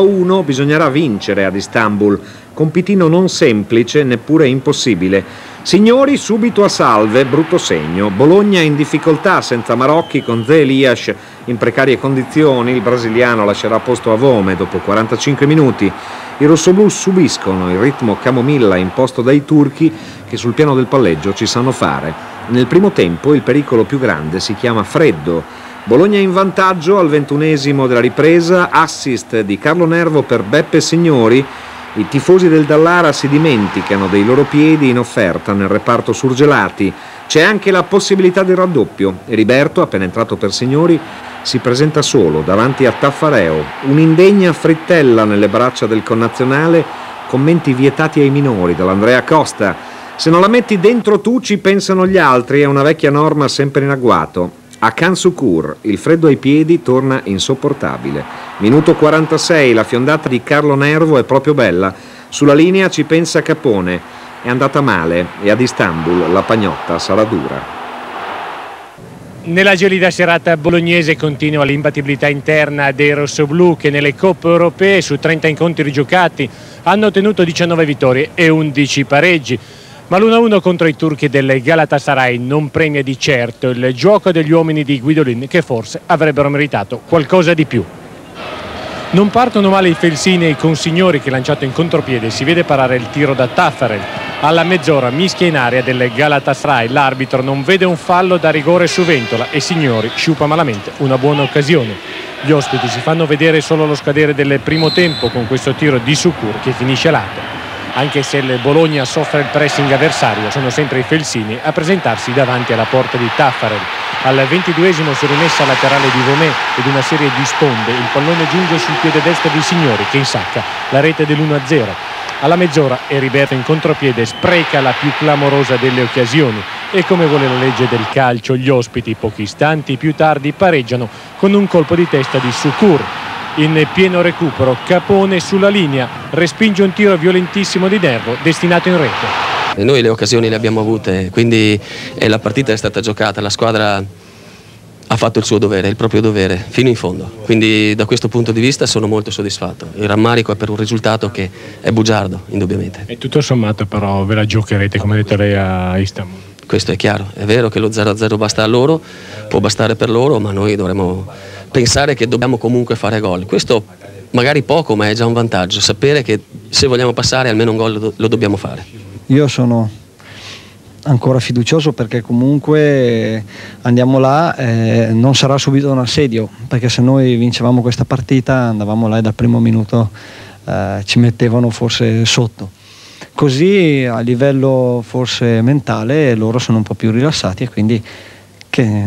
1 bisognerà vincere ad Istanbul, compitino non semplice, neppure impossibile. Signori, subito a salve, brutto segno. Bologna in difficoltà senza Marocchi con De Elias in precarie condizioni. Il brasiliano lascerà posto a Vome dopo 45 minuti. I rossoblù subiscono il ritmo camomilla imposto dai turchi che sul piano del palleggio ci sanno fare. Nel primo tempo il pericolo più grande si chiama freddo Bologna in vantaggio al ventunesimo della ripresa, assist di Carlo Nervo per Beppe Signori. I tifosi del Dallara si dimenticano dei loro piedi in offerta nel reparto surgelati. C'è anche la possibilità del raddoppio. Riberto, appena entrato per Signori, si presenta solo davanti a Taffareo. Un'indegna frittella nelle braccia del connazionale, commenti vietati ai minori dall'Andrea Costa. Se non la metti dentro tu ci pensano gli altri, è una vecchia norma sempre in agguato. A Kansukur il freddo ai piedi torna insopportabile. Minuto 46, la fiondata di Carlo Nervo è proprio bella. Sulla linea ci pensa Capone. È andata male e ad Istanbul la pagnotta sarà dura. Nella gelida serata bolognese continua l'imbattibilità interna dei rossoblù che nelle coppe europee su 30 incontri giocati hanno ottenuto 19 vittorie e 11 pareggi. Ma l'1-1 contro i turchi del Galatasaray non premia di certo il gioco degli uomini di Guidolin che forse avrebbero meritato qualcosa di più. Non partono male i Felsini e i Consignori che lanciato in contropiede si vede parare il tiro da Taffarel. Alla mezz'ora mischia in aria del Galatasaray, l'arbitro non vede un fallo da rigore su Ventola e Signori sciupa malamente una buona occasione. Gli ospiti si fanno vedere solo allo scadere del primo tempo con questo tiro di Sucur che finisce lato anche se il Bologna soffre il pressing avversario, sono sempre i Felsini a presentarsi davanti alla porta di Taffarel. Al 22esimo su rimessa laterale di Vomè ed una serie di sponde, il pallone giunge sul piede destro di Signori che insacca la rete dell'1-0. Alla mezz'ora Eriberto in contropiede spreca la più clamorosa delle occasioni e come vuole la legge del calcio gli ospiti pochi istanti più tardi pareggiano con un colpo di testa di Sukur in pieno recupero. Capone sulla linea, respinge un tiro violentissimo di Nervo destinato in rete. E noi le occasioni le abbiamo avute, quindi la partita è stata giocata, la squadra ha fatto il suo dovere, il proprio dovere, fino in fondo. Quindi da questo punto di vista sono molto soddisfatto. Il rammarico è per un risultato che è bugiardo, indubbiamente. E tutto sommato però ve la giocherete, come ha detto lei, a Istanbul. Questo è chiaro, è vero che lo 0-0 basta a loro, può bastare per loro, ma noi dovremo pensare che dobbiamo comunque fare gol. Questo magari poco, ma è già un vantaggio, sapere che se vogliamo passare almeno un gol lo dobbiamo fare. Io sono ancora fiducioso perché comunque andiamo là eh, non sarà subito un assedio perché se noi vincevamo questa partita andavamo là e dal primo minuto eh, ci mettevano forse sotto così a livello forse mentale loro sono un po' più rilassati e quindi che,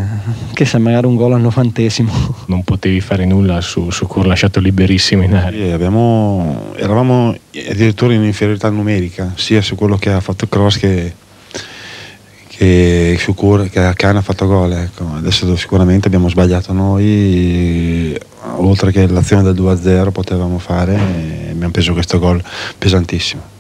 che se magari un gol al novantesimo. Non potevi fare nulla su, su Cur lasciato liberissimo in aria. Sì, abbiamo, eravamo addirittura in inferiorità numerica, sia su quello che ha fatto Cross che, che su Cur, che Can ha fatto gol. Ecco. Adesso sicuramente abbiamo sbagliato noi, oltre che l'azione del 2-0 potevamo fare, e abbiamo preso questo gol pesantissimo.